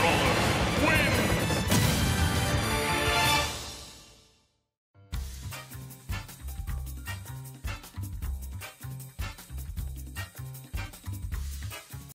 Brawler.